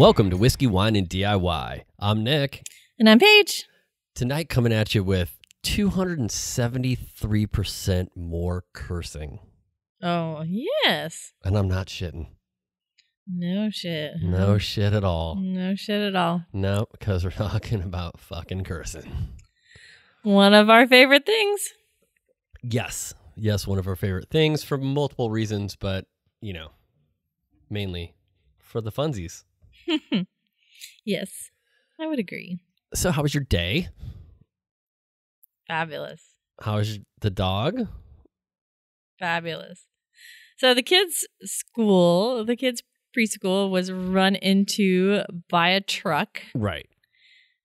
Welcome to Whiskey, Wine, and DIY. I'm Nick. And I'm Paige. Tonight, coming at you with 273% more cursing. Oh, yes. And I'm not shitting. No shit. No shit at all. No shit at all. No, because we're talking about fucking cursing. One of our favorite things. Yes. Yes, one of our favorite things for multiple reasons, but, you know, mainly for the funsies. yes, I would agree. So, how was your day? Fabulous. How was the dog? Fabulous. So, the kids' school, the kids' preschool was run into by a truck. Right.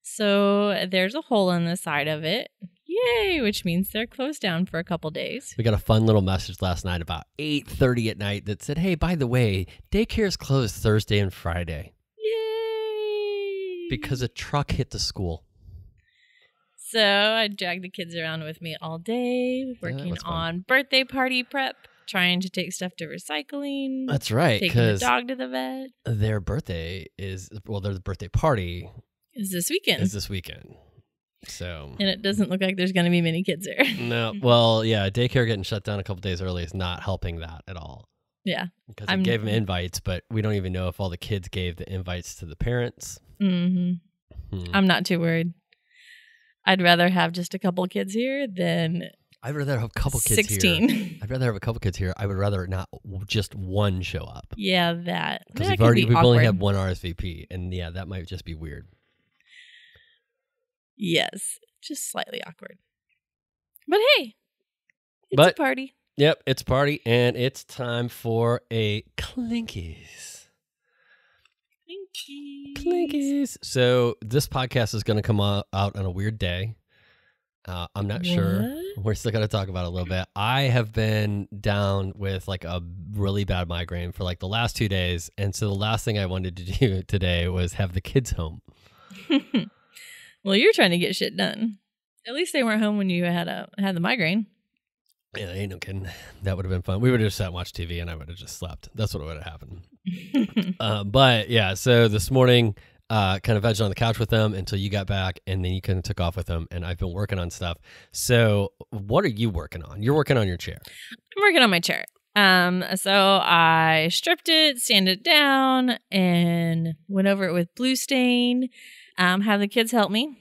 So, there's a hole in the side of it. Yay, which means they're closed down for a couple days. We got a fun little message last night about 8:30 at night that said, "Hey, by the way, daycare is closed Thursday and Friday! Because a truck hit the school." So I dragged the kids around with me all day, working was fun. on birthday party prep, trying to take stuff to recycling, That's right, taking the because dog to the vet. their birthday is well, their birthday party Is this weekend, is this weekend. So and it doesn't look like there's going to be many kids there. no, well, yeah, daycare getting shut down a couple days early is not helping that at all. yeah. Because I'm- gave them invites, but we don't even know if all the kids gave the invites to the parents. Hmm Hmm. I'm not too worried. I'd rather have just a couple kids here than I'd rather have a couple kids here. 16. I'd rather have a couple kids here. I would rather not just one show up. yeah, that. Because we've already be we've only had one RSVP, and yeah, that might just be weird. Yes, just slightly awkward. But hey, it's But- a party. Yep, it's a party, and it's time for a clinkies. Clinkies. So this podcast is going to come out, on a weird day. Uh, I'm not sure. We're still going to talk about it a little bit. I have been down with like a really bad migraine for like the last two days, and so the last thing I wanted to do today was have the kids home. well, you're trying to get shit done. At least they weren't home when you had a had the migraine. Yeah, ain't no kidding. That would have been fun. We would have just sat and watched TV, and I would have just slept. That's what would have happened. Uh, but yeah, so this morning, uh, kind of vegged on the couch with them until you got back, and then you kind of took off with them. And I've been working on stuff. So, what are you working on? You're working on your chair. I'm working on my chair. Um, so I stripped it, sanded it down, and went over it with blue stain. Um, have the kids help me,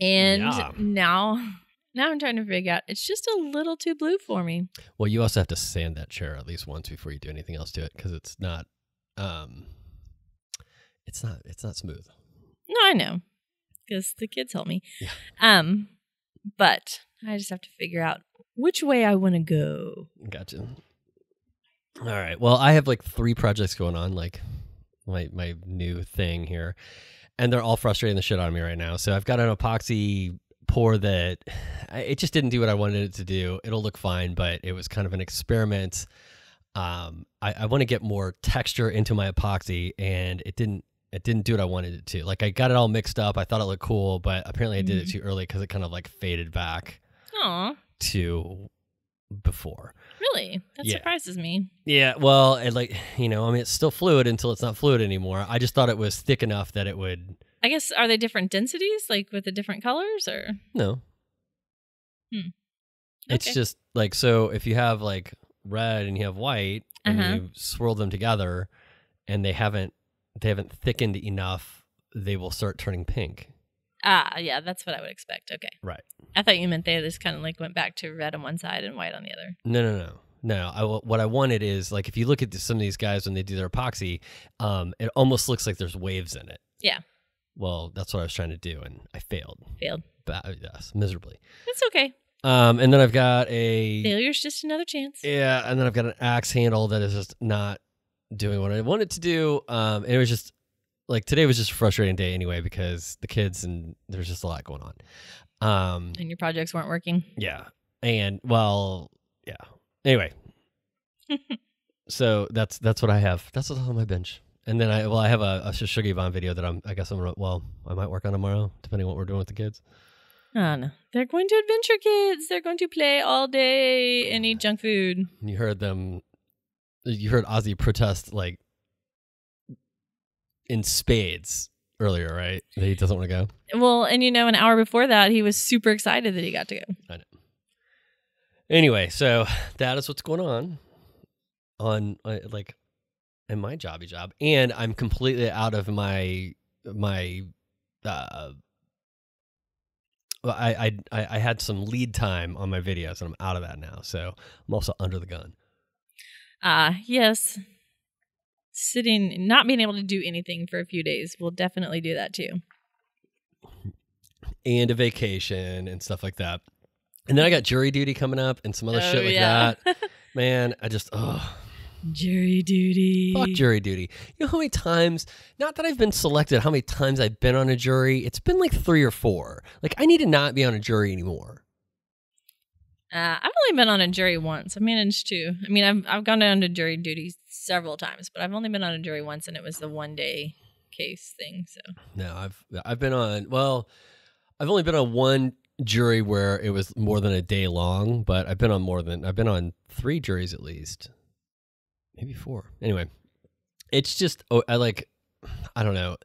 and Yeah. now now I'm trying to figure out. It's just a little too blue for me. Well, you also have to sand that chair at least once before you do anything else to it because it's not, um, it's not, it's not smooth. No, I know, because the kids help me. Yeah. Um, but I just have to figure out which way I want to go. Gotcha. All right. Well, I have like three projects going on, like my my new thing here, and they're all frustrating the shit out of me right now. So I've got an epoxy pour that it just didn't do what I wanted it to do. It'll look fine, but it was kind of an experiment. Um, I, I want to get more texture into my epoxy, and it didn't. It didn't do what I wanted it to. Like I got it all mixed up. I thought it looked cool, but apparently I did it Mhm. too early because it kind of like faded back Aw, to before. really? That Yeah. surprises me. Yeah, well, it like you know, I mean, it's still fluid until it's not fluid anymore. I just thought it was thick enough that it would. I guess are they different densities, like with the different colors, or No, Hmm. it's Okay. just like so. If you have like red and you have white, and Uh-huh. you swirl them together, and they haven't they haven't thickened enough, they will start turning pink. ah, yeah, that's what I would expect. Okay, Right. I thought you meant they just kind of like went back to red on one side and white on the other. No, no, no. No, I, what I wanted is like if you look at some of these guys when they do their epoxy, um, it almost looks like there's waves in it. Yeah. Well, that's what I was trying to do, and I failed. Failed. Ba- yes, miserably. It's okay. Um, and then I've got a Failure's just another chance. yeah, and then I've got an axe handle that is just not doing what I wanted to do. Um, and it was just like today was just a frustrating day anyway because the kids and there's just a lot going on. Um, And your projects weren't working. yeah, and well, yeah. Anyway, so that's that's what I have. That's what's on my bench. And then I well I have a, a Shou Sugi Ban video that I'm I guess I'm well I might work on tomorrow depending on what we're doing with the kids. Oh no. They're going to adventure kids. They're going to play all day and eat junk food. You heard them you heard Ozzy protest like in spades earlier, right? That he doesn't want to go. Well, and you know, an hour before that, he was super excited that he got to go. I know. Anyway, so that is what's going on on uh, like in my jobby job, and I'm completely out of my my. uh I, I I had some lead time on my videos, and I'm out of that now. So I'm also under the gun. Ah, yes. Sitting, not being able to do anything for a few days will definitely do that too. and a vacation and stuff like that. And then I got jury duty coming up and some other Oh, shit like yeah. that. Man, I just oh Jury duty. fuck jury duty. You know how many times not that I've been selected, how many times I've been on a jury? It's been like three or four. Like I need to not be on a jury anymore. Uh, I've only been on a jury once. I managed to. I mean, I've I've gone down to jury duty several times, but I've only been on a jury once, and it was the one day case thing. So No, I've I've been on well, I've only been on one jury where it was more than a day long, but I've been on more than I've been on three juries at least. Maybe four. Anyway, it's just oh, I like I don't know.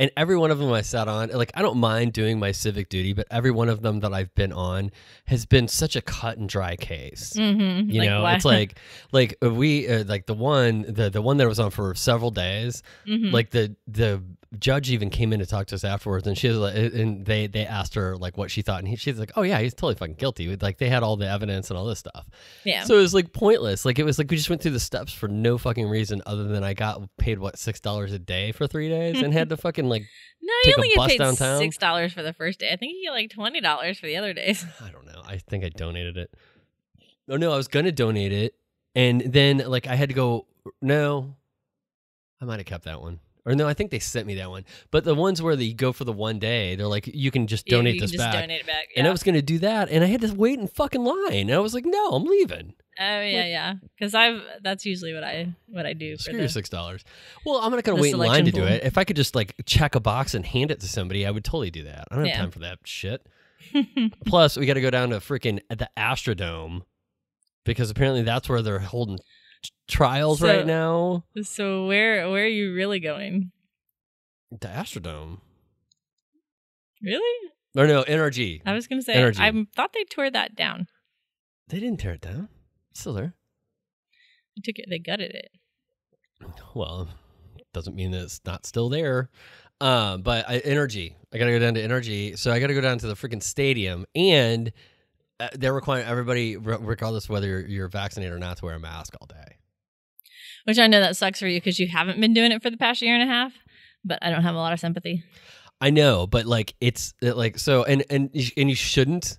And every one of them I sat on, like I don't mind doing my civic duty, but every one of them that I've been on has been such a cut and dry case. mm-hmm. You know, it's like like we uh, like the one the the one that I was on for several days Mhm. like the the judge even came in to talk to us afterwards and she was like and they they asked her like what she thought and he, she's like oh yeah he's totally fucking guilty like they had all the evidence and all this stuff yeah. so it was like pointless like it was like we just went through the steps for no fucking reason other than i got paid what six dollars a day for three days and had to fucking like no, take you a only get bus paid downtown? six dollars for the first day. I think you get like twenty dollars for the other days. i don't know i think i donated it oh no i was gonna donate it and then like i had to go no i might have kept that one or no i think they sent me that one but the ones where they go for the one day they're like you can just Yeah, donate you this back donate it back. and. I was going to do that, and I had to wait in fucking line. And I was like, "No, I'm leaving. Oh yeah, yeah. Because I've that's usually what I what I do for Screw the, your six dollars." Well, I'm not gonna wait in line to do it. If I could just like check a box and hand it to somebody, I would totally do that. I don't have Yeah. time for that shit. Plus, we got to go down to freaking the Astrodome because apparently that's where they're holding trials So- right now. so where where are you really going? To Astrodome, Really? or no, NRG. I was gonna say Energy. I thought they tore that down. They didn't tear it down. It's still there. They took it. They gutted it. Well, doesn't mean that it's not still there. Um, but I, energy, I got to go down to energy. So I got to go down to the freaking stadium, and uh, they're requiring everybody, regardless of whether you're, you're vaccinated or not, to wear a mask all day. Which I know that sucks for you because you haven't been doing it for the past year and a half. But I don't have a lot of sympathy. I know, but like it's it, like so, and and and you shouldn't,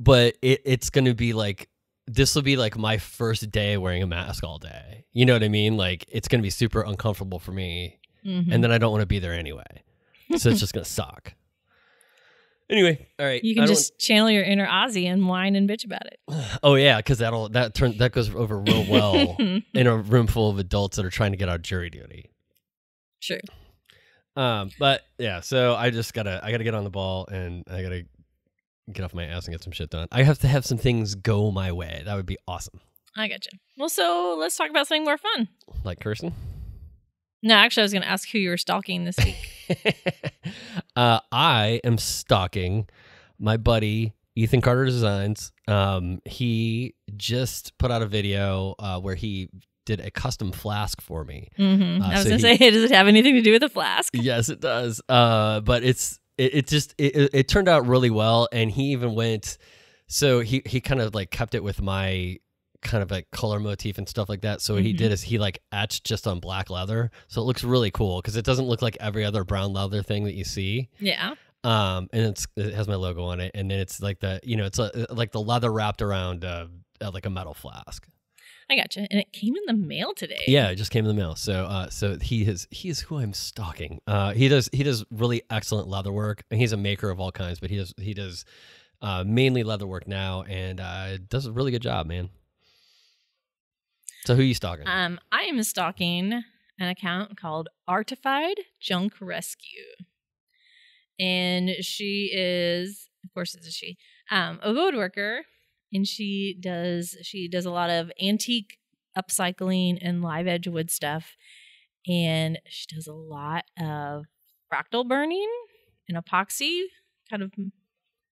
but it it's gonna be like this will be like my first day wearing a mask all day. You know what I mean? Like it's gonna be super uncomfortable for me. Mhm. and then I don't want to be there anyway. So it's just gonna suck. Anyway, all right. you I can don't- just channel your inner Ozzy and whine and bitch about it. Oh yeah, because that'll that turn that goes over real well in a room full of adults that are trying to get out jury duty. Sure. Um, but yeah, so I just gotta I gotta get on the ball and I gotta get off my ass and get some shit done. I have to have some things go my way. That would be awesome. I gotcha. Well, so let's talk about something more fun. Like cursing. No, actually, I was going to ask who you were stalking this week. uh, I am stalking my buddy Ethan Carter Designs. Um, he just put out a video uh, where he did a custom flask for me. hmm Uh, I was so going to he- say, does it have anything to do with a flask? Yes, it does. Uh, but it's it, it just it, it- it turned out really well, and he even went. So he he kind of like kept it with my kind of like color motif and stuff like that. So what he Mhm. did is he like etched just on black leather, so it looks really cool because it doesn't look like every other brown leather thing that you see. Yeah. Um, and it's it has my logo on it, and then it's like the you know it's a, like the leather wrapped around uh, uh, like a metal flask. I gotcha. And it came in the mail today. Yeah, it just came in the mail. So, uh, so he is he is who I'm stalking. Uh, he does he does really excellent leather work, and he's a maker of all kinds. But he does he does uh, mainly leather work now, and uh, does a really good job, man. So, who are you stalking? Um, I am stalking an account called Artified Junk Rescue. And she is, of course it's a she, um, a woodworker. And she does she does a lot of antique upcycling and live edge wood stuff. and she does a lot of fractal burning and epoxy kind of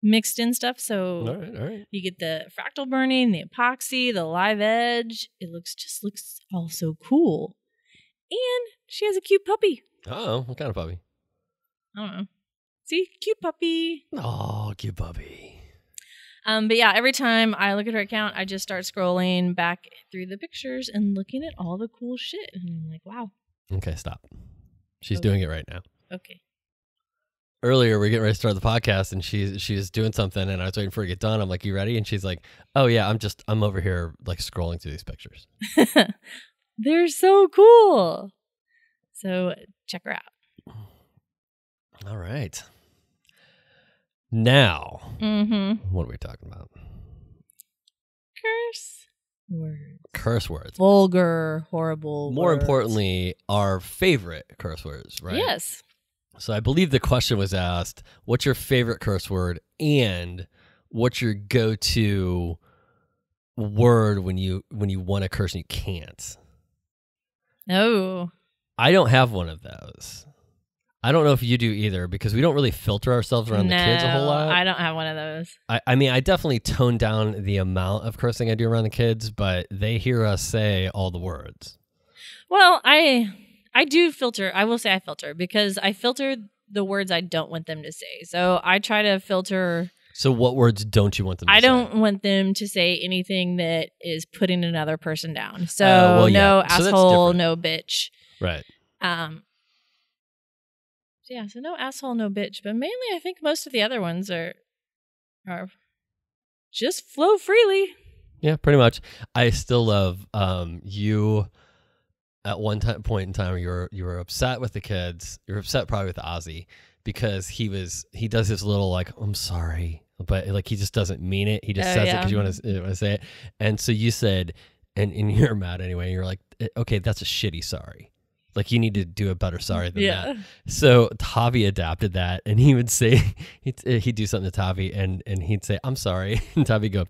mixed in stuff. So All right, all right. you get the fractal burning, the epoxy, the live edge. It looks just looks all so cool. And she has a cute puppy. Oh, what kind of puppy? I don't know. See, cute puppy. Oh, cute puppy. Um, but yeah, every time I look at her account, I just start scrolling back through the pictures and looking at all the cool shit. And I'm like, wow, Okay, stop. She's Okay. doing it right now. okay. Earlier, we are getting ready to start the podcast, and she's she's doing something, and I was waiting for her to get done. I'm like, "You ready?" And she's like, "Oh yeah, I'm just I'm over here like scrolling through these pictures." They're so cool. So check her out. All right. Now, Mm-hmm. what are we talking about? Curse words. Curse words. Vulgar, horrible. More words. importantly, our favorite curse words, right? Yes. So I believe the question was asked, what's your favorite curse word and what's your go-to word when you when you want to curse and you can't? Oh. I don't have one of those. I don't know if you do either because we don't really filter ourselves around no, the kids a whole lot. I don't have one of those. I, I mean, I definitely tone down the amount of cursing I do around the kids, but they hear us say all the words. Well, I I do filter. I will say I filter because I filter the words I don't want them to say. So I try to filter. So, what words don't you want them to I say? don't want them to say anything that is putting another person down. So Oh, well, no So that's asshole, different. no bitch. Right. Um. yeah, so no asshole, no bitch. But mainly, I think most of the other ones are are just flow freely. Yeah, pretty much. I still love um, you. At one time, point in time, you were you were upset with the kids. You were upset probably with Ozzy because he was he does his little like I'm sorry, but like he just doesn't mean it. He just Oh, says it because you want to want to say it. And so you said, and and you're mad anyway. You're like, "Eh, okay, that's a shitty sorry. Like you need to do a better sorry than that. yeah. So Tavi adapted that, and he would say he'd, uh, he'd do something to Tavi, and and he'd say, "I'm sorry," and Tavi go,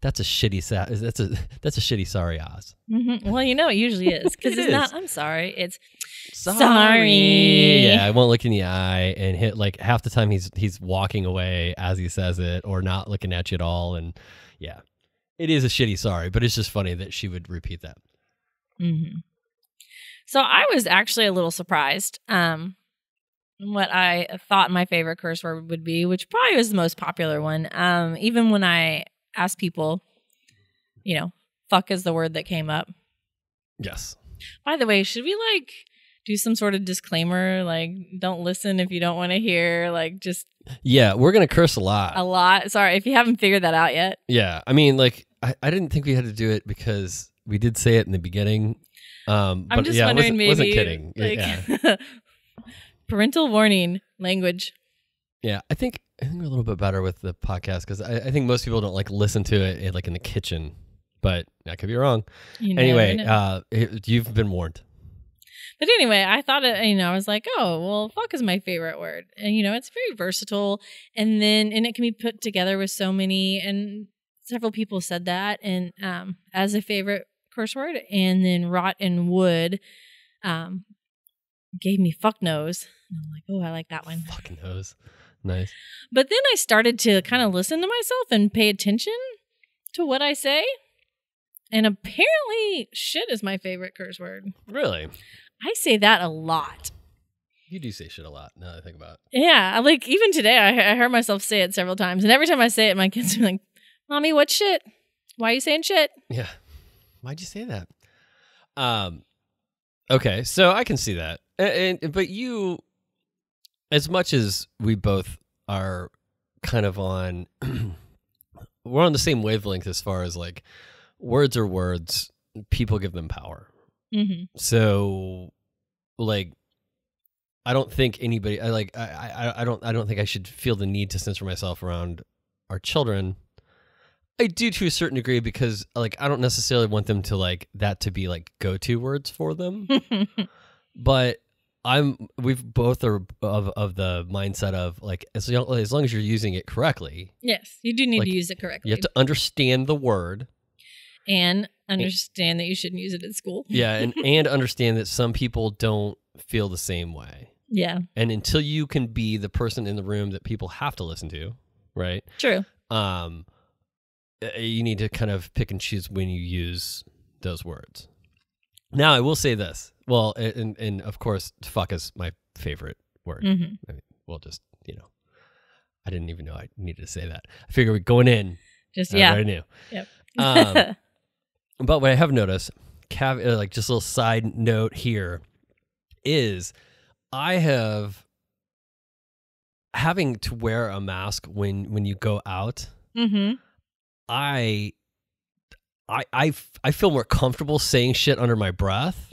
"That's a shitty sa- That's a that's a shitty sorry, Oz." hmm Well, you know it usually is because It it's not. I'm sorry. It's Sorry. Sorry. Yeah, I won't look in the eye, and hit like half the time he's he's walking away as he says it, or not looking at you at all, and yeah, it is a shitty sorry, but it's just funny that she would repeat that. hmm So I was actually a little surprised. Um, what I thought my favorite curse word would be, which probably was the most popular one. Um, even when I asked people, you know, fuck is the word that came up. Yes. By the way, should we like do some sort of disclaimer, like don't listen if you don't want to hear, like just Yeah, we're gonna curse a lot. a lot. Sorry if you haven't figured that out yet. Yeah, I mean, like I, I didn't think we had to do it because we did say it in the beginning. Um, I'm but just yeah, wondering, wasn't, maybe wasn't kidding. Like, yeah, parental warning language. yeah. I think I think we're a little bit better with the podcast because I, I think most people don't like listen to it like in the kitchen, but I could be wrong. You anyway, know. uh, it- you've been warned. But anyway, I thought it, you know, I was like, oh, well, fuck is my favorite word. And, you know, it's very versatile. And then, and it can be put together with so many, and several people said that and um, as a favorite curse word. And then rot and wood um, gave me fuck nose. And I'm like, oh, I like that one. Fuck nose. Nice. But then I started to kind of listen to myself and pay attention to what I say. And apparently, shit is my favorite curse word. Really, I say that a lot. you do say shit a lot. Now that I think about it. Yeah, like even today, I, I heard myself say it several times, and every time I say it, my kids are like, "Mommy, what shit? Why are you saying shit?" Yeah. Why'd you say that? Um okay, so I can see that. And, and but you as much as we both are kind of on we're on the same wavelength as far as like words are words, people give them power. Mm-hmm. So like I don't think anybody I like I, I I don't I don't think I should feel the need to censor myself around our children. I do to a certain degree because like I don't necessarily want them to like that to be like go to words for them. but I'm we've both are of of the mindset of like as long, as long as you're using it correctly, yes, you do need Like, to use it correctly. you have to understand the word. and understand that you shouldn't use it at school. yeah, and and understand that some people don't feel the same way. Yeah, And until you can be the person in the room that people have to listen to, right? true. Um you need to kind of pick and choose when you use those words. Now, I will say this. Well, and and of course, fuck is my favorite word. hmm I mean, we'll just, you know, I didn't even know I needed to say that. I figured we're going in. Just yeah. I knew. Yep. Um, But what I have noticed, cav- uh, like just a little side note here, is I have having to wear a mask when when you go out. hmm I, I, I, I feel more comfortable saying shit under my breath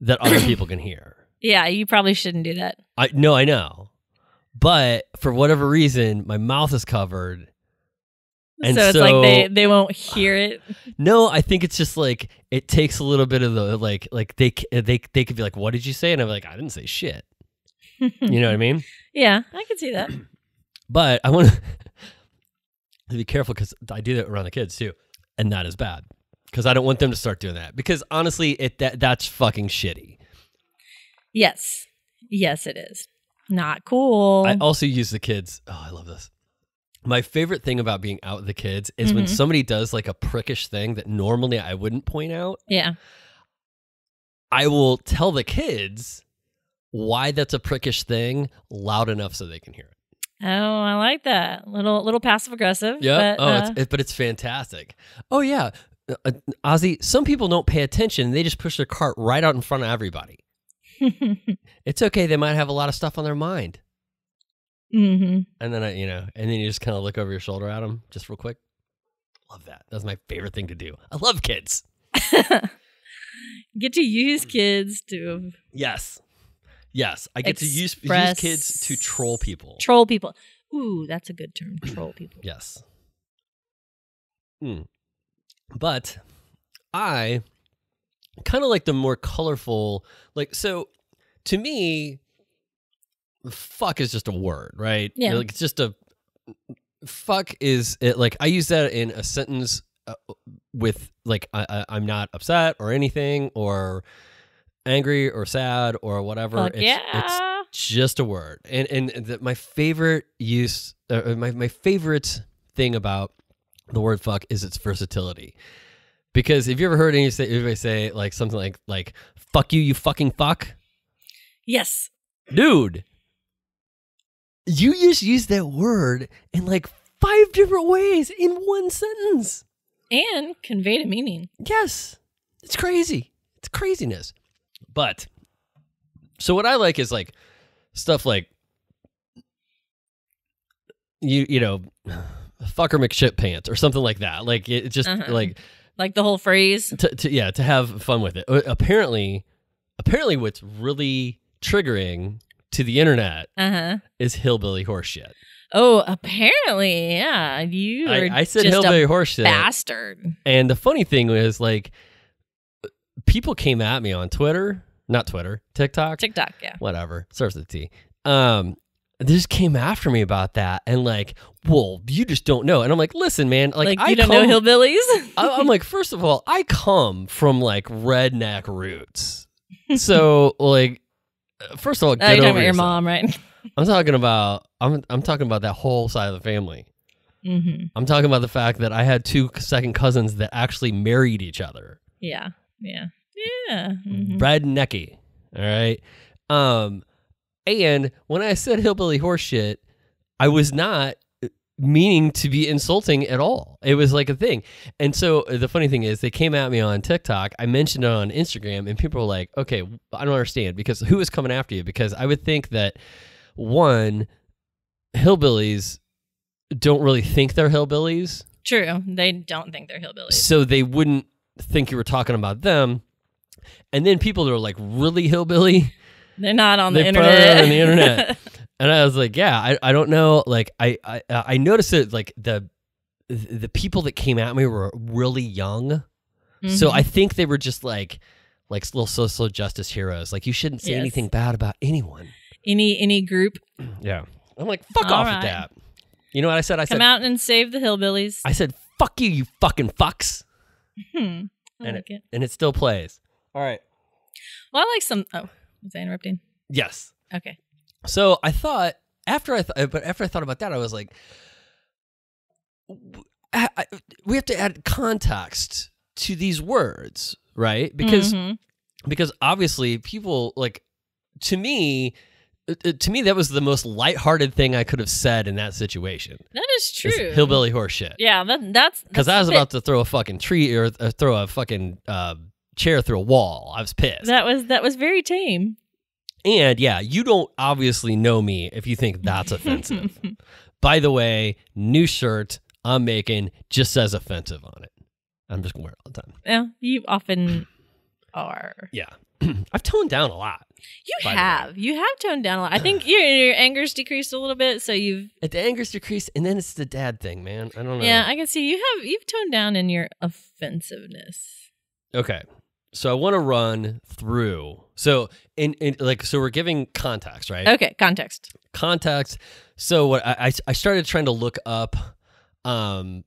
that other people can hear. Yeah, you probably shouldn't do that. I no, I know, but for whatever reason, my mouth is covered. And so it's like they they won't hear it. No, I think it's just like it takes a little bit of the like like they they they could be like, "What did you say?" And I'm like, "I didn't say shit." You know what I mean? yeah, I can see that. But I want to be careful because I do that around the kids too, and that is bad because I don't want them to start doing that. Because honestly, it that that's fucking shitty. Yes, yes, it is not cool. I also use the kids. Oh, I love this. My favorite thing about being out with the kids is when Mhm. somebody does like a prickish thing that normally I wouldn't point out. yeah, I will tell the kids why that's a prickish thing loud enough so they can hear it. Oh, I like that. Little little passive aggressive. Yeah. But, oh, uh, it's, it, but it's fantastic. Oh yeah, uh, uh, Ozzy. Some people don't pay attention. They just push their cart right out in front of everybody. It's okay. They might have a lot of stuff on their mind, hmm and then I, you know, and then you just kind of look over your shoulder at them, just real quick. Love that. That's my favorite thing to do. I love kids. Get to use kids to Yes. Yes, I get to use use kids to troll people. troll people. Ooh, that's a good term. Troll people. Yes. Hmm. But I kind of like the more colorful, like, so to me, fuck is just a word, right? Yeah. Like, it's just a fuck is it, like, I use that in a sentence uh, with, like, I, I, I'm not upset or anything or angry or sad or whatever. It's, yeah. it's just a word and and the, my favorite use uh, my, my favorite thing about the word fuck is its versatility because if you ever heard anybody say like something like like fuck you you fucking fuck yes. dude you just use that word in like five different ways in one sentence And conveyed a meaning. Yes. It's crazy. It's craziness. But so what I like is like stuff like you you know fucker McShit pants or something like that. Like it just Uh-huh. like Like the whole phrase. to, to yeah to have fun with it. Uh, Apparently, apparently what's really triggering to the internet Uh huh. is hillbilly horseshit. Oh, apparently, yeah. You are I, I said hillbilly horseshit. bastard. And the funny thing was like people came at me on Twitter, not Twitter, TikTok, TikTok, yeah. whatever, serves the tea. Um, they just came after me about that and like, well, you just don't know. And I'm like, listen, man, like, Like, I don't come, know hillbillies? I, I'm like, first of all, I come from like redneck roots, so like, first of all, oh, get you're talking about your mom, right? I'm talking about I'm I'm talking about that whole side of the family. mm-hmm. I'm talking about the fact that I had two second cousins that actually married each other. Yeah, yeah, yeah. mhm. rednecky. All right. Um, and when I said hillbilly horseshit, I was not meaning to be insulting at all. It was like a thing. And so uh, the funny thing is, they came at me on TikTok. I mentioned it on Instagram, and people were like, okay, I don't understand because who is coming after you? Because I would think that one, hillbillies don't really think they're hillbillies. True. They don't think they're hillbillies. So they wouldn't think you were talking about them. And then people that are like really hillbilly, They're not on the They it internet. on the internet. and I was like, yeah, I, I don't know. Like I, I I noticed that like the the people that came at me were really young, so Mhm. I think they were just like like little social justice heroes. Like you shouldn't say Yes. anything bad about anyone. any any group Yeah, I'm like fuck All off right. with that. You know what I said? I come said Come out and save the hillbillies. I said fuck you, you fucking fucks. Hmm. I And like it. and it still plays. All right. Well, I like some. Oh, was I interrupting? Yes. Okay. So I thought after I th- but after I thought about that, I was like, I- I- we have to add context to these words, right? Because Mhm. because obviously people like to me. uh, uh, To me, that was the most lighthearted thing I could have said in that situation. that is true. hillbilly horse shit. Yeah, that, that's Because I was a about to throw a fucking tree or uh, throw a fucking uh, chair through a wall. I was pissed. That was that was very tame. and yeah, you don't obviously know me if you think that's offensive. By the way, new shirt I'm making just says offensive on it. I'm just gonna wear it all the time. yeah, you often are. Yeah. I've toned down a lot. You By the way. have. You have toned down a lot. I think your your anger's decreased a little bit, so you've the anger's decreased, and then it's the dad thing, man. I don't know. yeah, I can see you have you've toned down in your offensiveness. Okay. So I want to run through. So in, in like so we're giving context, right? Okay, context. context. So what I, I started trying to look up um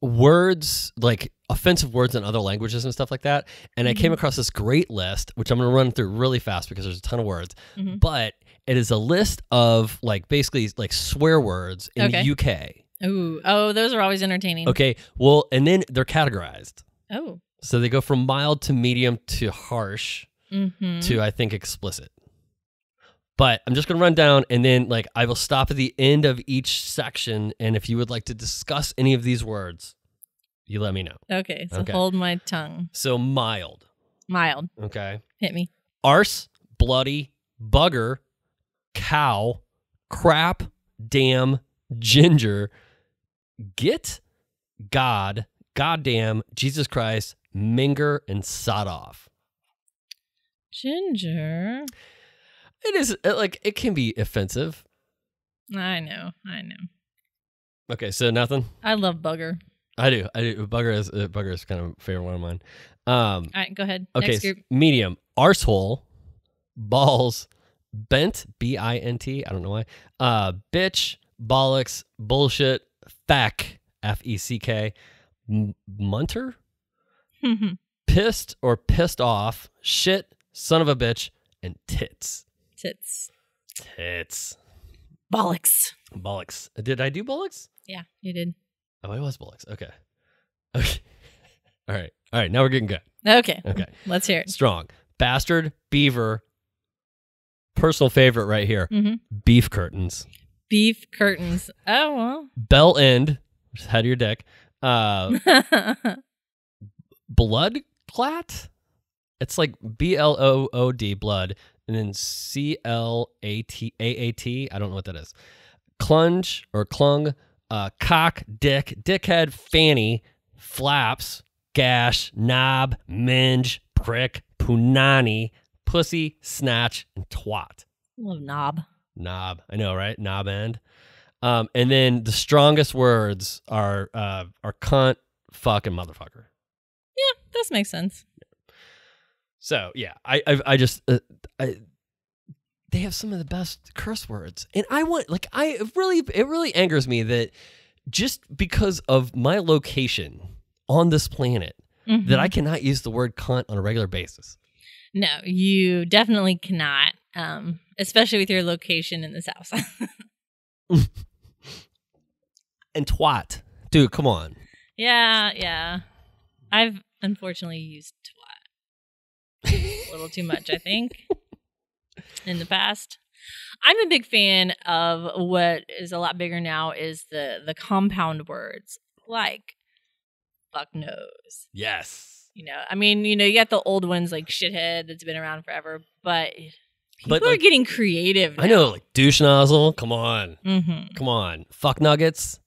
words like offensive words in other languages and stuff like that, and I came Mhm. across this great list, which I'm going to run through really fast because there's a ton of words. Mhm. But it is a list of like basically like swear words in Okay. the UK. Ooh, oh, those are always entertaining. Okay, well, and then they're categorized. Oh. So they go from mild to medium to harsh Mm-hmm. to I think explicit. But I'm just going to run down and then like I will stop at the end of each section and if you would like to discuss any of these words, you let me know. Okay, so Okay. hold my tongue. So mild, Mild. okay? Hit me. Arse, bloody, bugger, cow, crap, damn, ginger, git, God, goddamn, Jesus Christ, minger and sod off. Ginger. It is like it can be offensive. I know. I know. Okay, so nothing. I love bugger. I do. I do. Bugger is uh, bugger is kind of a favorite one of mine. Um, All right, go ahead. okay, Next group. medium, arsehole, balls, bent, B I N T. I don't know why. Uh, bitch, bollocks, bullshit, fack feck, F E C K, m- munter, pissed or pissed off, shit, son of a bitch, and tits. Tits. Tits. Bollocks. Bollocks. Did I do bollocks? Yeah, you did. Oh, it was bollocks. Okay. Okay. All right. All right. Now we're getting good. Okay. Okay. Let's hear it. Strong. Bastard, beaver. Personal favorite right here. Mhm. Beef curtains. Beef curtains. Oh well. Bell end. Just head of your dick. Uh. blood clat. It's like B L O O D blood, and then C L A T A A T. I don't know what that is. Clunge or clung. Uh, cock, dick, dickhead, fanny, flaps, gash, knob, minge, prick, punani, pussy, snatch, and twat. Love knob. Knob. I know, right? Knob end. Um, and then the strongest words are uh, are cunt, fuck, and motherfucker. Yeah, this makes sense. So yeah, I I, I just uh, I, they have some of the best curse words, and I want like I really it really angers me that just because of my location on this planet that I Mhm. cannot use the word cunt on a regular basis. No, you definitely cannot. Um, especially with your location in this house. And twat, dude, come on. yeah, yeah. I've unfortunately used twat a little too much, I think, in the past. I'm a big fan of what is a lot bigger now is the the compound words like fuck knows. Yes, You know, I mean, you know, you got the old ones like shithead that's been around forever, but people But, are getting creative. I know, like douche nozzle. Come on, Mm-hmm. come on. Fuck nuggets.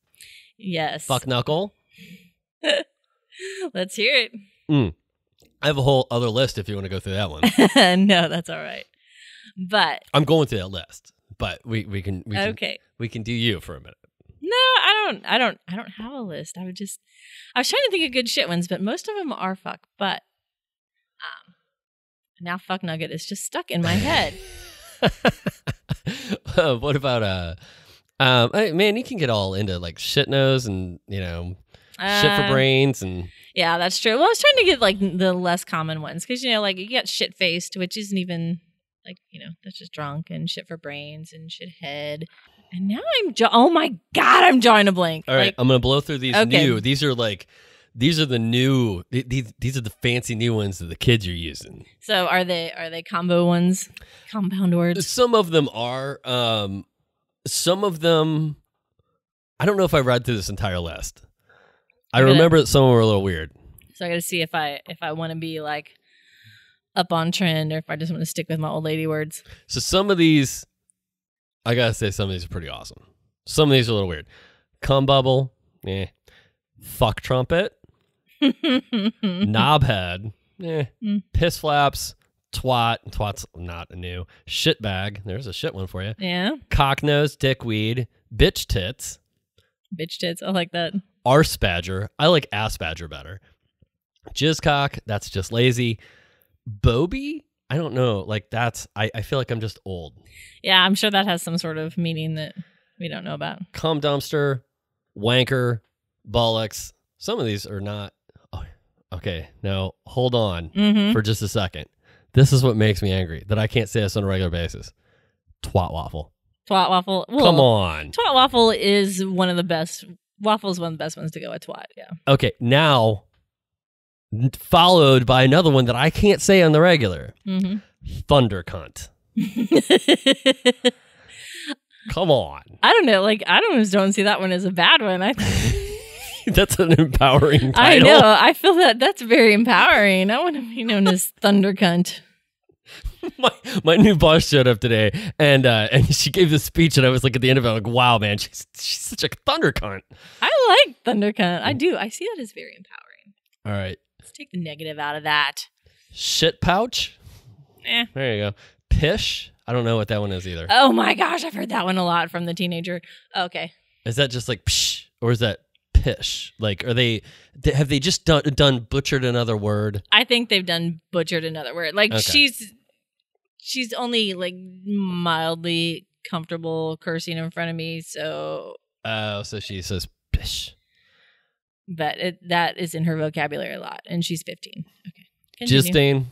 Yes. Fuck knuckle. Let's hear it. I have a whole other list if you want to go through that one. no, that's all right. But I'm going through that list, but we we can we can okay. we can do you for a minute. No, I don't. I don't. I don't have a list. I would just. I was trying to think of good shit ones, but most of them are fuck. But um, now fuck nugget is just stuck in my head. Uh, what about uh um I- man you can get all into like shit nose and you know shit for Uh, brains and Yeah, that's true. Well, I was trying to get like the less common ones because you know, like you get shit faced, which isn't even like you know that's just drunk and shit for brains and shit head. And now I'm jo- oh my god, I'm drawing a blank. All right, Like, I'm gonna blow through these Okay. new. These are like, these are the new. These these are the fancy new ones that the kids are using. so are they are they combo ones? Compound words. Some of them are. Um, some of them. I don't know if I read through this entire list. I remember that some were a little weird. So I got to see if I if I want to be like up on trend or if I just want to stick with my old lady words. So some of these, I gotta say, some of these are pretty awesome. Some of these are a little weird. Cum bubble, eh. Fuck trumpet, knobhead, eh. Mm. Piss flaps, twat, twat's not a new. Shit bag, there's a shit one for you. yeah, Cock nose, dickweed, bitch tits, bitch tits. I like that. Arse badger. I like ass badger better. Jizzcock, that's just lazy. Bobby, I don't know. Like that's I, I feel like I'm just old. Yeah, I'm sure that has some sort of meaning that we don't know about. cum dumpster, wanker, bollocks. Some of these are not. Oh, okay, now hold on Mm-hmm. for just a second. This is what makes me angry that I can't say this on a regular basis. Twat waffle. Twat waffle. Well, Come on. Twat waffle is one of the best. Waffle is one of the best ones to go at twat. Yeah. Okay, now followed by another one that I can't say on the regular. Mm-hmm. Thunder cunt. Come on. I don't know. Like I don't don't see that one as a bad one. I That's an empowering I know. I feel that that's very empowering. I want to be known as Thunder Cunt. my, my new boss showed up today and uh, and she gave this speech and I was like at the end of it like wow man she's she's such a thunder cunt. I like Thunder Cunt. I do. I see that as very empowering. All right, Let's take the negative out of that. shit pouch. Eh. There you go. Pish. I don't know what that one is either. Oh my gosh, I've heard that one a lot from the teenager. Okay. is that just like psh or is that pish? Like are they have they just done done butchered another word? I think they've done butchered another word. Like Okay. she's she's only like mildly comfortable cursing in front of me, so Oh, so she says pish. but it, that is in her vocabulary a lot, and she's 15. Okay. Justine,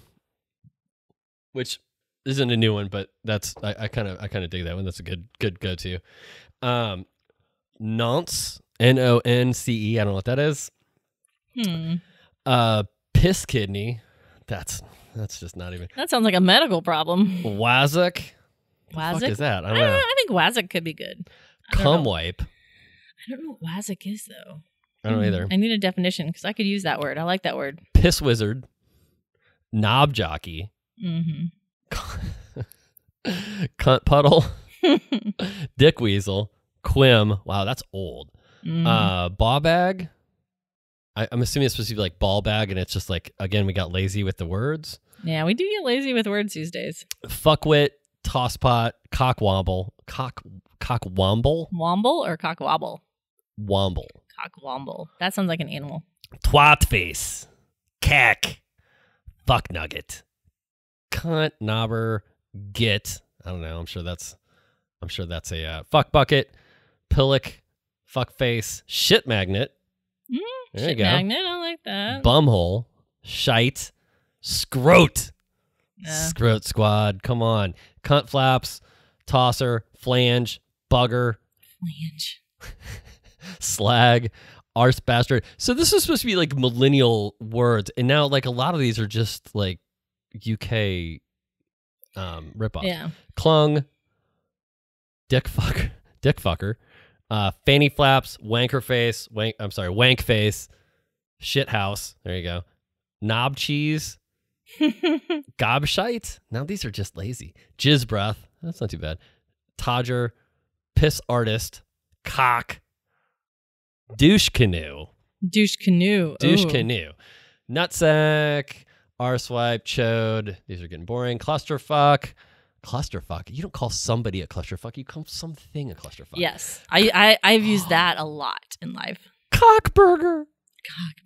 which isn't a new one, but that's I kind of I kind of dig that one. That's a good good go to. Um, nonce, N O N C E. I don't know what that is. Hmm. Uh, piss kidney. That's that's just not even. That sounds like a medical problem. Fuck Wazzock? is that? I I, don't don't know. I think Wazzock could be good. I Cum wipe. I don't know what Wazzock is though. I don't either. I need a definition because I could use that word. I like that word. Piss wizard. Knob jockey. hmm Cunt puddle. Dick weasel. Quim. Wow, that's old. Mhm. Uh, ball bag. I, I'm assuming it's supposed to be like ball bag, and it's just like again we got lazy with the words. Yeah, we do get lazy with words these days. Fuckwit, tosspot, cockwomble, cock cockwomble, Womble or cockwobble? womble, Cockwomble. That sounds like an animal. twat face, cack, fuck nugget, cunt knobber, git. I don't know. I'm sure that's I'm sure that's a uh, fuck bucket, pillock, fuck face, shit magnet. Mm, there you go. Magnet. I like that. bumhole, shite, scrote, Yeah. scrote squad. Come on, cunt flaps, tosser, flange, bugger, Flange. slag, arse bastard. So this is supposed to be like millennial words, and now like a lot of these are just like UK um ripoffs. Yeah. Clung, dick fucker, dick fucker, uh, fanny flaps, wanker face, wank. I'm sorry, wank face, shit house. There you go. Knob cheese, gobshite. Now these are just lazy. Jizz breath. That's not too bad. Todger, piss artist, cock, douche canoe, Douche canoe. douche Ooh. canoe, nutsack, arswipe, chode. These are getting boring. Clusterfuck, clusterfuck. You don't call somebody a clusterfuck. You call something a clusterfuck. Yes. I, I I've used that a lot in life. Cockburger,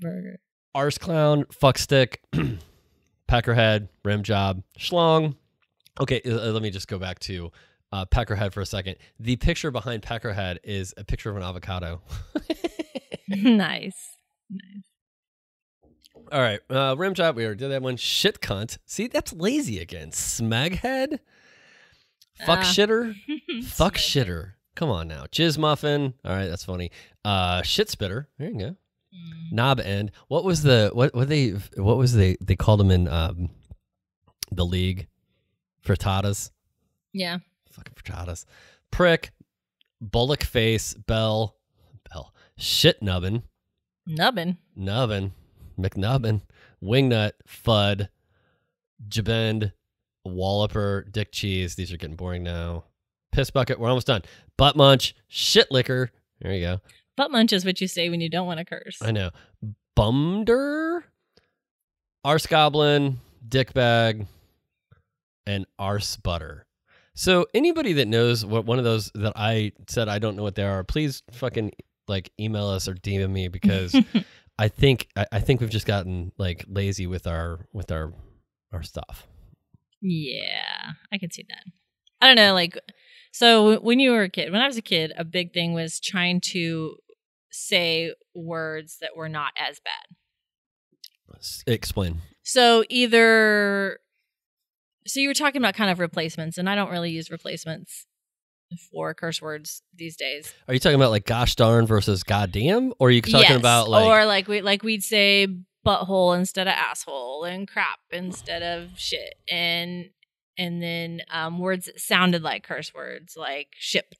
Cockburger. arse clown, fuck stick, peckerhead, rim job, schlong. Okay, uh, let me just go back to uh, peckerhead for a second. The picture behind peckerhead is a picture of an avocado. nice. Nice. All right, uh, rim job. We already did that one. Shit cunt. See, that's lazy again. Smeghead. Fuck Ah. shitter. Fuck shitter. Come on now. Jizz muffin. All right, that's funny. Uh, shit spitter. There you go. Mm. Knob end. What was the what? What they? What was they? They called them in um, the league. Frittatas. Yeah. Fucking frittatas. Prick. Bullock face. Bell. Bell. Shit nubbin. Nubbin. Nubbin, McNubbin, Wingnut, Fudd, Jabend, Walloper, Dick Cheese. These are getting boring now. Piss Bucket, we're almost done. Butt Munch, Shit Liquor. There you go. Butt munch is what you say when you don't want to curse. I know. Bumder, Arse Goblin, Dick Bag, and Arse Butter. So anybody that knows what one of those that I said I don't know what they are, please fucking like email us or DM me because I think I, I think we've just gotten like lazy with our with our our stuff. Yeah, I can see that. I don't know, like, so when you were a kid, when I was a kid, a big thing was trying to say words that were not as bad. S- Explain. So either, so you were talking about kind of replacements, and I don't really use replacements for curse words these days. Are you talking about like gosh darn versus goddamn, or are you talking Yes, about like or like we like we'd say butthole instead of asshole and crap instead of shit and and then um words that sounded like curse words like ship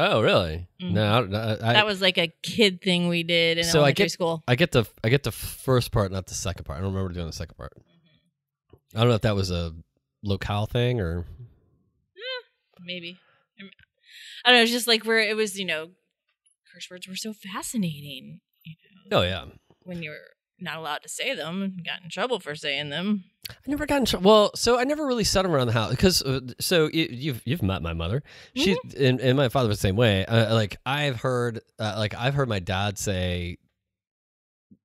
oh really? Mhm. No, I, I, that was like a kid thing we did in So I elementary get- school I get the I get the first part, not the second part. I don't remember doing the second part. I don't know if that was a locale thing or maybe i don't know it's just like where it was you know curse words were so fascinating you know oh yeah. when you're not allowed to say them and got in trouble for saying them I never got in trouble. Well, so I never really said them around the house because uh, so you, you've you've met my mother. She and, and my father was the same way. Uh, like I've heard, uh, like I've heard my dad say,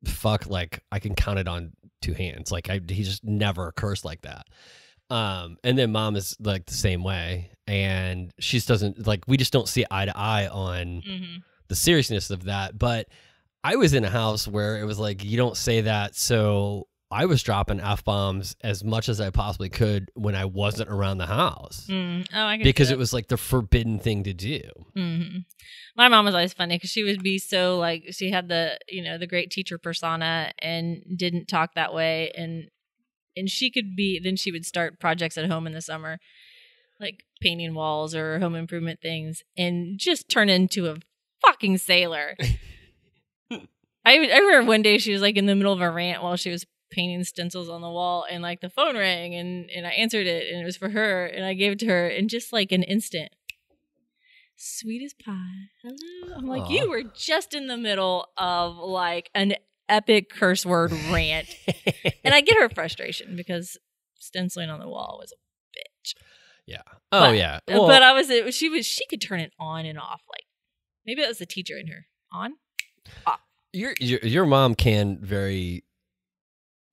"Fuck," like I can count it on two hands. Like I, he just never cursed like that. Um, and then mom is like the same way, and she just doesn't like. We just don't see eye to eye on mm-hmm. the seriousness of that. But I was in a house where it was like, you don't say that. So I was dropping F bombs as much as I possibly could when I wasn't around the house mm. oh i can see because it was like the forbidden thing to do. hmm My mom was always funny because she would be so like she had the you know the great teacher persona and didn't talk that way and and she could be then she would start projects at home in the summer like painting walls or home improvement things and just turn into a fucking sailor. I I remember one day she was like in the middle of a rant while she was painting stencils on the wall and like the phone rang and and I answered it and it was for her and I gave it to her in just like an instant. Sweet as pie. Hello. I'm like, Aw. you were just in the middle of like an epic curse word rant. and I get her frustration because stenciling on the wall was a bitch. yeah. Oh But- yeah. Uh, Well, but I was she was she could turn it on and off like maybe that was the teacher in her. On? Your, your your mom can very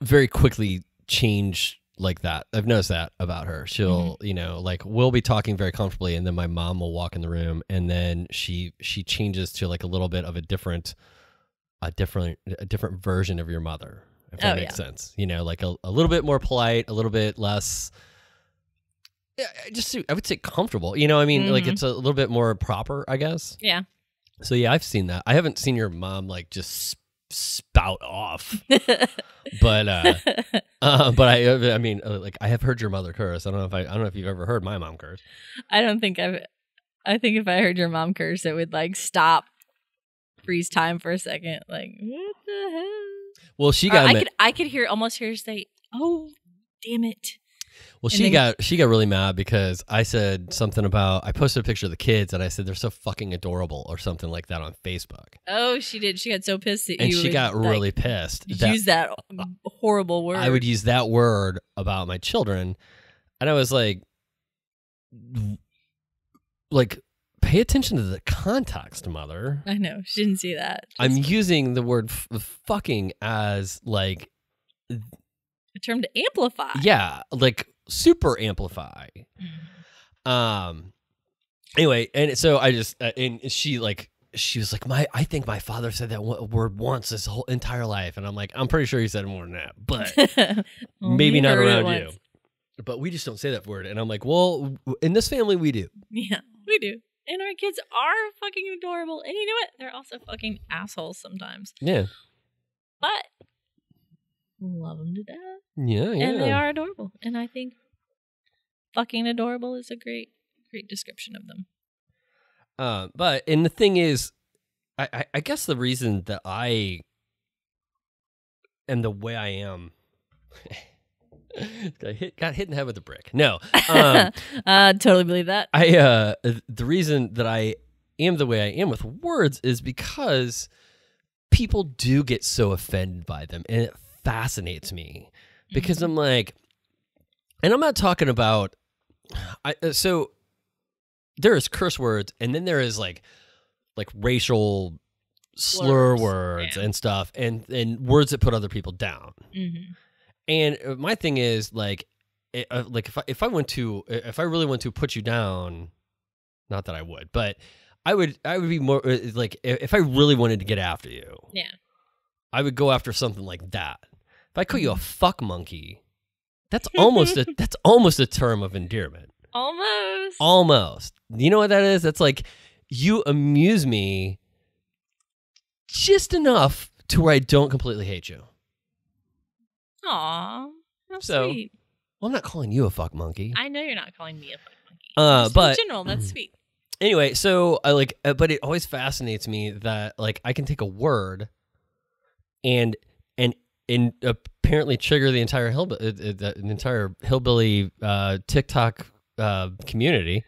very quickly change like that. I've noticed that about her. She'll, Mm-hmm. you know, like we'll be talking very comfortably and then my mom will walk in the room and then she she changes to like a little bit of a different a different a different version of your mother. If that Oh, makes yeah. sense. You know, like a, a little bit more polite, a little bit less yeah, just I would say comfortable. You know, I mean, like Mhm. it's a little bit more proper, I guess. Yeah. So yeah, I've seen that. I haven't seen your mom like just spout off, but uh, uh but I I mean uh, like I have heard your mother curse. I don't know if I I don't know if you've ever heard my mom curse. I don't think I've I think if I heard your mom curse it would like stop freeze time for a second. Like, what the hell? Well, she Or got I ma- could I could hear almost hear her say, Oh damn it. Well she then- got she got really mad because I said something about I posted a picture of the kids and I said they're so fucking adorable or something like that on Facebook. Oh, she did. She got so pissed that you. And you she would, got like, really pissed. that- use that horrible word. I would use that word about my children, and I was like, like, pay attention to the context, mother. I know. She didn't see that. I'm using the word f- "fucking" as like, a term to amplify. yeah, like super amplify. Um. Anyway, and so I just uh, and she like she was like, "My, I think my father said that word once his whole entire life," and I'm like, "I'm pretty sure he said more than that, but Only maybe not around you." But we just don't say that word, and I'm like, "Well, in this family, we do." Yeah, we do. And our kids are fucking adorable. And you know what? They're also fucking assholes sometimes. Yeah, But love them to death. yeah, yeah. And they are adorable. And I think fucking adorable is a great, great description of them. Uh, but and the thing is, I, I I guess the reason that I am the way I am. got hit got hit in the head with a brick. No, um, uh, totally believe that. I uh the reason that I am the way I am with words is because people do get so offended by them and it fascinates me because Mhm. I'm like and I'm not talking about I uh, so there is curse words and then there is like like racial slur Slurs, words yeah. and stuff and and words that put other people down. Mhm. And uh, my thing is like, it, uh, like if I if I went to if I really want to put you down, not that I would, but I would I would be more uh, like if if I really wanted to get after you, Yeah. I would go after something like that. If I call you a Mhm. fuck monkey, that's almost a that's almost a term of endearment. Almost. Almost. You know what that is? That's like you amuse me just enough to where I don't completely hate you. Aw. So, sweet. Well, I'm not calling you a fuck monkey. I know you're not calling me a fuck monkey. Uh, Just but- in general, that's sweet. anyway, so I like, uh, but it always fascinates me that like I can take a word and and and apparently trigger the entire hill uh, uh, the entire hillbilly uh, TikTok uh, community.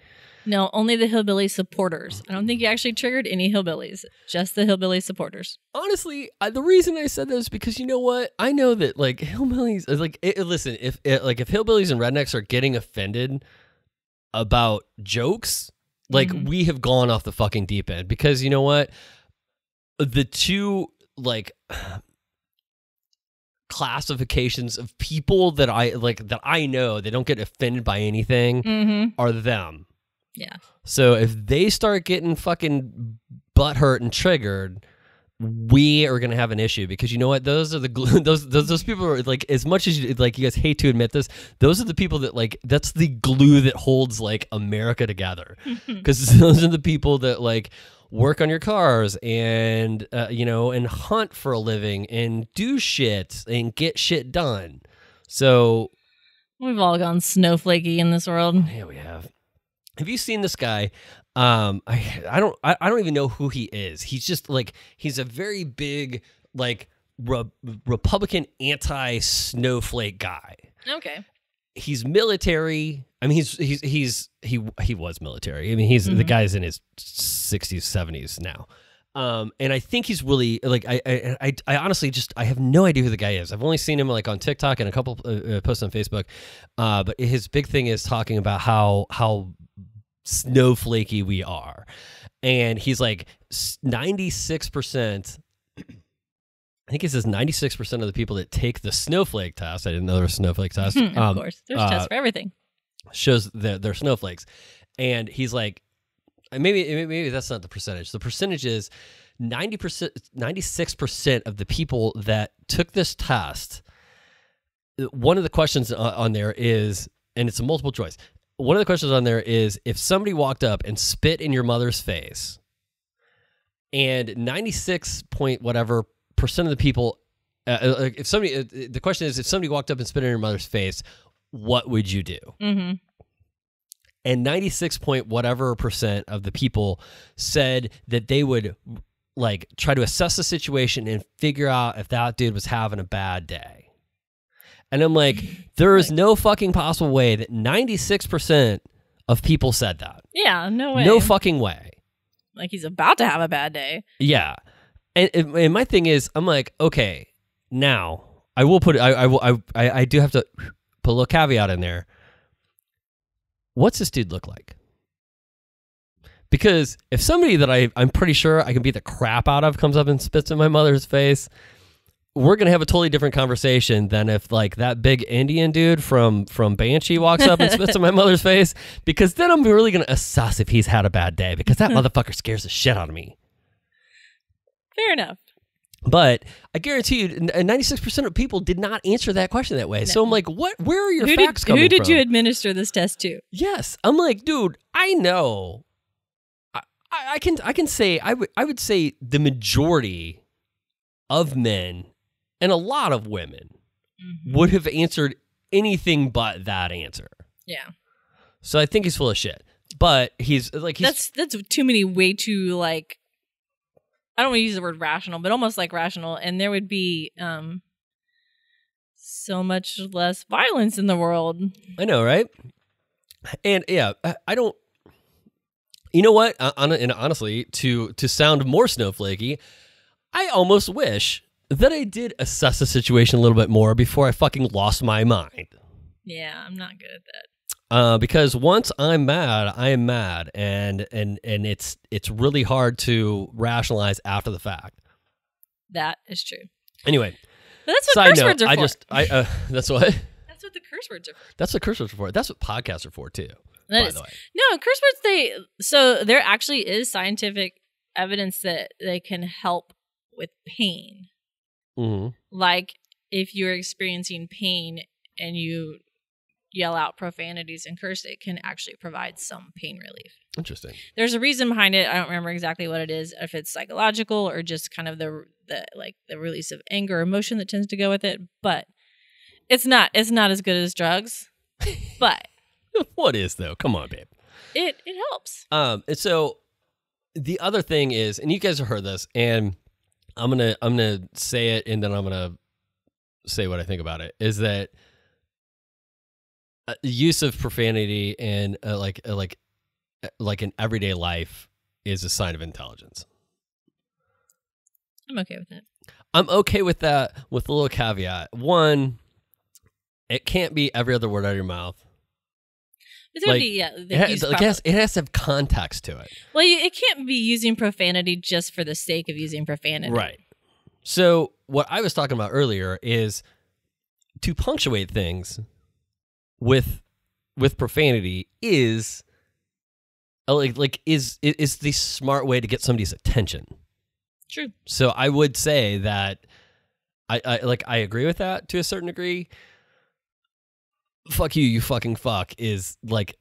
No, only the hillbilly supporters. I don't think he actually triggered any hillbillies. Just the hillbilly supporters. Honestly, I, the reason I said that is because you know what? I know that like hillbillies, uh, like it, listen, if it, like if hillbillies and rednecks are getting offended about jokes, like Mhm. we have gone off the fucking deep end because you know what? The two like classifications of people that I like that I know they don't get offended by anything Mm-hmm. are them. Yeah. So if they start getting fucking butthurt and triggered, we are gonna have an issue because you know what? Those are the glue. Those those those people are like as much as you, like you guys hate to admit this. Those are the people that like that's the glue that holds like America together because those are the people that like work on your cars and uh, you know and hunt for a living and do shit and get shit done. So We've all gone snowflakey in this world. yeah, we have. Have you seen this guy? Um, I I don't I, I don't even know who he is. He's just like he's a very big like re- Republican anti snowflake guy. Okay. He's military. I mean, he's he's he's he he was military. I mean, he's the Mhm. guy's in his sixties, seventies now. Um, and I think he's really like I, I I I honestly just I have no idea who the guy is. I've only seen him like on TikTok and a couple uh, uh, posts on Facebook. Uh, but his big thing is talking about how how snowflakey we are, and he's like ninety six percent. I think he says ninety six percent of the people that take the snowflake test. I didn't know there was a snowflake test. of um, course. There's uh, tests for everything. shows that they're snowflakes, and he's like, maybe maybe that's not the percentage. The percentage is ninety percent, ninety six percent of the people that took this test. One of the questions on there is, and it's a multiple choice. One of the questions on there is if somebody walked up and spit in your mother's face, and ninety six point whatever percent of the people, uh, uh, if somebody, uh, the question is if somebody walked up and spit in your mother's face, what would you do? Mm-hmm. and 96 point whatever percent of the people said that they would like try to assess the situation and figure out if that dude was having a bad day. And I'm like, there is no fucking possible way that 96% of people said that. Yeah, no way. No fucking way. like he's about to have a bad day. Yeah. And, and my thing is, I'm like, okay, now I will put I I will I I, I do have to put a little caveat in there. What's this dude look like? Because if somebody that I I'm pretty sure I can beat the crap out of comes up and spits in my mother's face, we're gonna have a totally different conversation than if like that big Indian dude from from Banshee walks up and spits in my mother's face. Because then I'm really gonna assess if he's had a bad day because that hmm. motherfucker scares the shit out of me. Fair enough. But I guarantee you, ninety six percent of people did not answer that question that way. So I'm like, what? Where are your Who facts did, coming who did from? you administer this test to? Yes, I'm like, dude, I know. I, I I can I can say I would I would say the majority of men and a lot of women would have answered anything but that answer. Yeah. So I think he's full of shit. But he's like he's that's that's too many way too like I don't want to use the word rational, but almost like rational, and there would be um so much less violence in the world. I know, right? And yeah, I, I don't. You know what? Hon- and honestly, to to sound more snowflakey, I almost wish that I did assess the situation a little bit more before I fucking lost my mind. Yeah, I'm not good at that. Uh, because once I'm mad, I am mad, and and and it's it's really hard to rationalize after the fact. That is true. Anyway, But that's what curse note, words are I for. just I uh, that's what that's what the curse words are for. that's what curse words are for. That's what podcasts are for too. That by is- the way, No, curse words they so there actually is scientific evidence that they can help with pain. Hmm Like if you're experiencing pain and you yell out profanities and curse, it can actually provide some pain relief. interesting. There's a reason behind it. I don't remember exactly what it is, if it's psychological or just kind of the the like the release of anger or emotion that tends to go with it. But it's not it's not as good as drugs. but What is though? Come on, babe. it it helps. Um, and so the other thing is, and you guys have heard this, and I'm gonna I'm gonna say it, and then I'm gonna say what I think about it. Is that uh, use of profanity and uh, like uh, like uh, like in everyday life is a sign of intelligence. I'm okay with that. I'm okay with that with a little caveat. One, it can't be every other word out of your mouth. It's gonna be yeah. It has, like, it, has, it has to have context to it. well, you, it can't be using profanity just for the sake of using profanity. Right. So what I was talking about earlier is to punctuate things with with profanity is uh, like like is is the smart way to get somebody's attention. True. So I would say that I, I like I agree with that to a certain degree. Fuck you, you fucking fuck is like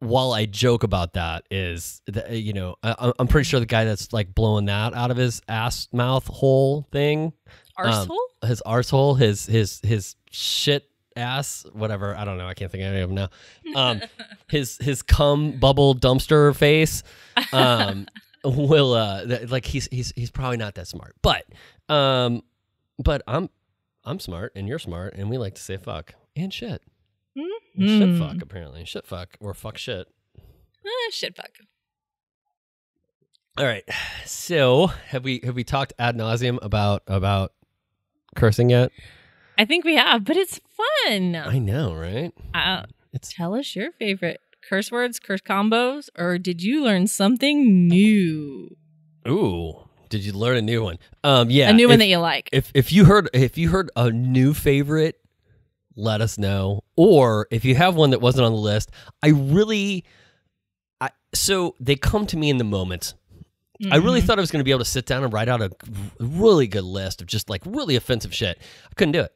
while I joke about that is that you know I, I'm pretty sure the guy that's like blowing that out of his ass mouth hole thing, Arsehole? his arsehole, his his his shit ass, whatever. I don't know. I can't think of any of them now. Um, his his cum bubble dumpster face. Um, will uh like he's he's he's probably not that smart, but um, but I'm I'm smart and you're smart and we like to say fuck and shit. And Shit Hmm. fuck apparently shit fuck or fuck shit. Eh, shit fuck. All right. So have we have we talked ad nauseum about about cursing yet? I think we have, but it's fun. I know, right? Uh, It's tell us your favorite curse words, curse combos, or did you learn something new? ooh. Did you learn a new one? Um, yeah, a new one if- that you like. if if you heard if you heard a new favorite let us know or if you have one that wasn't on the list i really I, so they come to me in the moment i really Mhm. thought i was going to be able to sit down and write out a really good list of just like really offensive shit i couldn't do it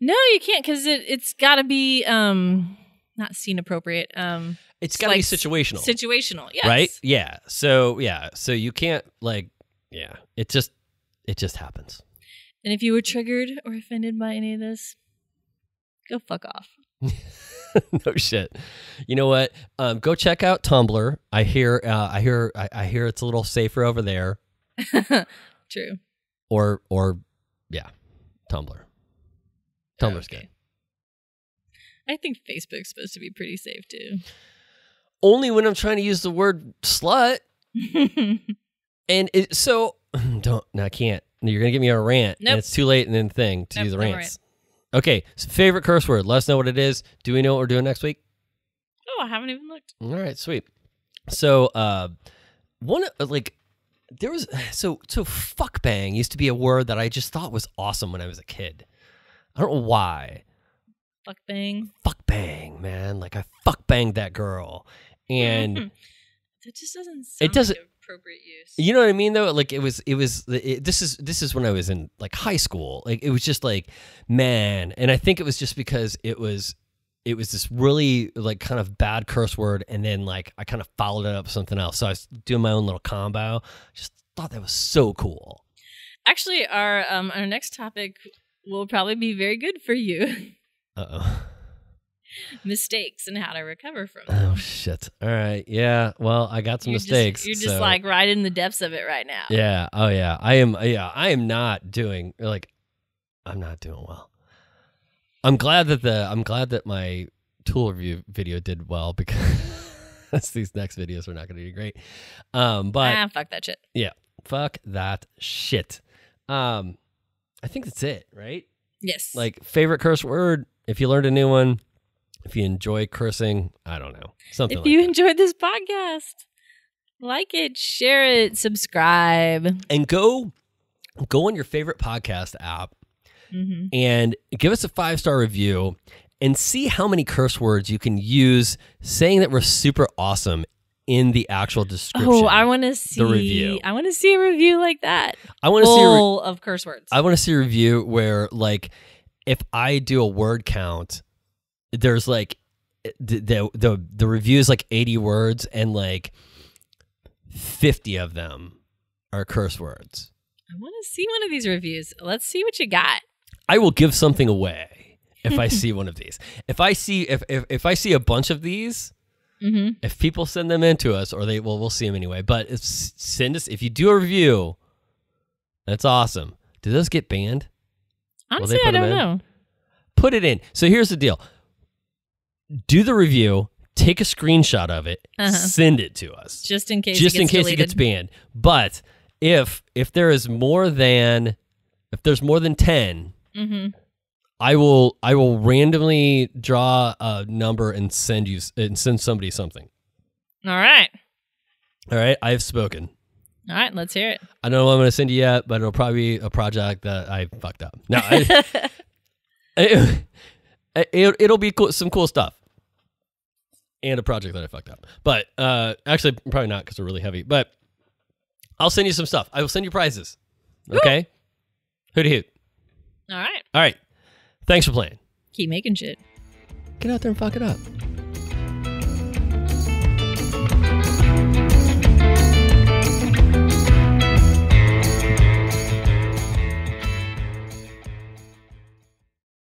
No, you can't because it, it's got to be um not scene appropriate. Um, it's It's got to like be situational situational. Yes. right yeah so yeah so you can't like yeah it just it just happens And if you were triggered or offended by any of this, go fuck off. no shit. You know what? Um, go check out Tumblr. I hear, uh, I hear, I, I hear it's a little safer over there. True. Or, or, yeah, Tumblr. Tumblr's Okay. I think Facebook's supposed to be pretty safe too. Only when I'm trying to use the word slut, and it, so don't. No, I can't. You're gonna give me a rant, Nope. and it's too late. And then thing to Nope, do the rants. Okay, so favorite curse word. Let us know what it is. Do we know what we're doing next week? oh, I haven't even looked. All right, sweet. So, uh, one uh, like there was so so fuck bang used to be a word that I just thought was awesome when I was a kid. I don't know why. Fuck bang. Fuck bang, man. Like I fuck banged that girl, and that just doesn't. Sound doesn't- Like appropriate use. You know what I mean though? Like it was it was it, this is this is when I was in like high school. Like it was just like man, and I think it was just because it was it was this really like kind of bad curse word and then like I kind of followed it up with something else. So I was doing my own little combo. Just thought that was so cool. Actually, our um our next topic will probably be very good for you. Uh-oh. Mistakes and how to recover from them. Oh shit. All right. Yeah. Well, I got some You're just- mistakes. you're just like right in the depths of it right now. Yeah. Oh yeah. I am yeah, I am not doing like I'm not doing well. I'm glad that the I'm glad that my tool review video did well because these next videos are not going to be great. Um but ah, fuck that shit. Yeah, fuck that shit. Um I think that's it, right? Yes. Like favorite curse word, if you learned a new one, if you enjoy cursing, I don't know. Something if like you that. enjoyed this podcast, like it, share it, subscribe. and go go on your favorite podcast app hmm and give us a five star review and see how many curse words you can use saying that we're super awesome in the actual description. Oh, I want to see the review. I want to see a review like that, I want to see a of curse words. I want to see a review where like if I do a word count, there's like the the the, review is like 80 words and like 50 of them are curse words. I want to see one of these reviews. Let's see what you got. I will give something away if I see one of these. If I see if, if if I see a bunch of these, hmm if people send them in to us or they well we'll see them anyway. But if send us if you do a review, that's awesome. Do those get banned? Honestly, I don't know. Put it in. So here's the deal. Do the review, take a screenshot of it, Uh-huh. send it to us. Just in case. just it in gets case deleted. it gets banned. But if if there is more than if there's more than 10 hmm I will I will randomly draw a number and send you and send somebody something. All right. All right, I have spoken. All right. Let's hear it. I don't know what I'm going to send you yet, but it'll probably be a project that I fucked up. No, I, it, it, it'll be cool, some cool stuff, and a project that I fucked up. But uh, actually, probably not because they're really heavy. But I'll send you some stuff. I will send you prizes. Okay, who hooty hoot. All right. All right, thanks for playing. Keep making shit. Get out there and fuck it up.